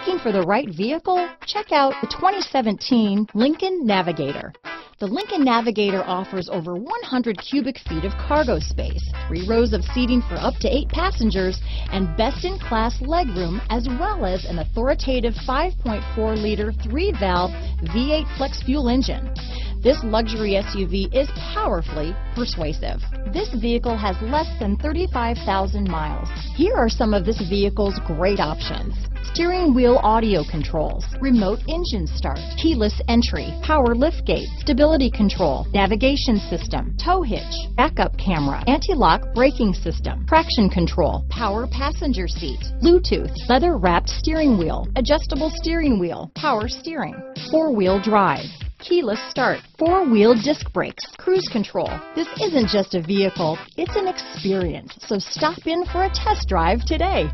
Looking for the right vehicle? Check out the 2017 Lincoln Navigator. The Lincoln Navigator offers over 100 cubic feet of cargo space, three rows of seating for up to eight passengers, and best-in-class legroom, as well as an authoritative 5.4-liter three-valve V8 flex fuel engine. This luxury SUV is powerfully persuasive. This vehicle has less than 35,000 miles. Here are some of this vehicle's great options. Steering wheel audio controls, remote engine start, keyless entry, power liftgate, stability control, navigation system, tow hitch, backup camera, anti-lock braking system, traction control, power passenger seat, Bluetooth, leather wrapped steering wheel, adjustable steering wheel, power steering, four wheel drive, keyless start, four-wheel disc brakes, cruise control. This isn't just a vehicle, it's an experience. So stop in for a test drive today.